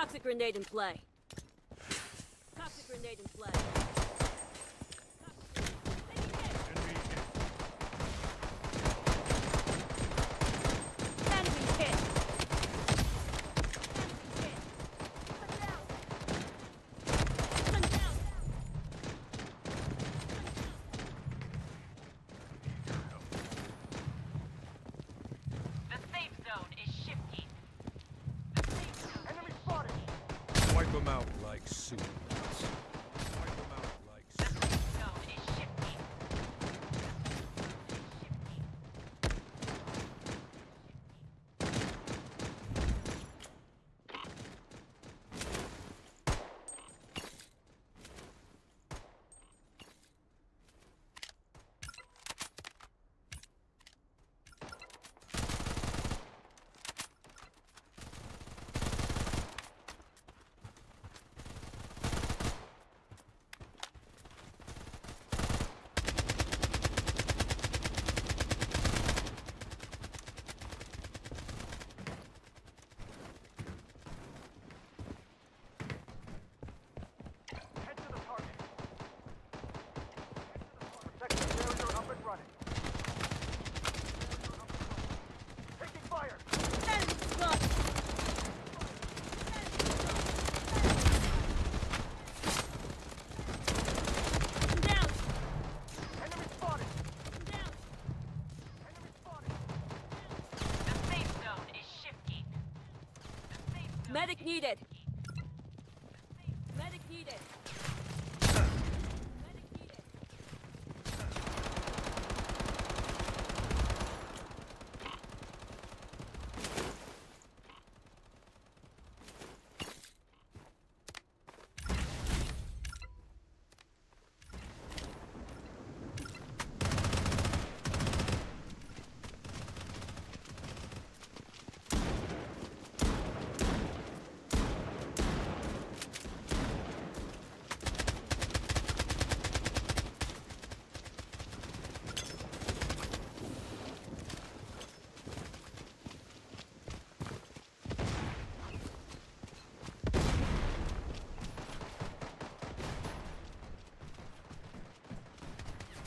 Toxic grenade in play. Toxic grenade in play. them out like soup. Medic needed. Medic needed.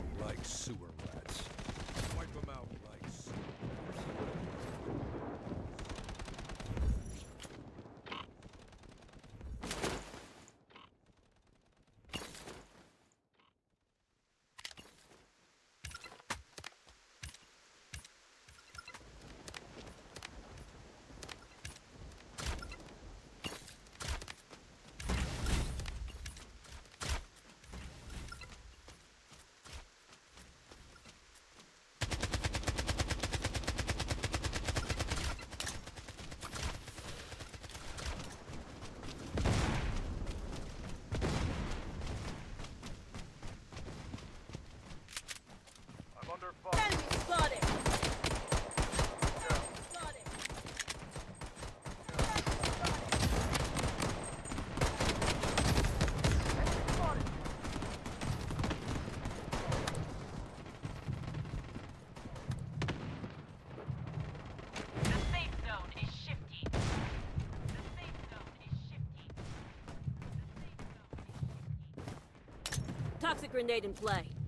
out like sewer rats. Wipe them out like Toxic grenade in play.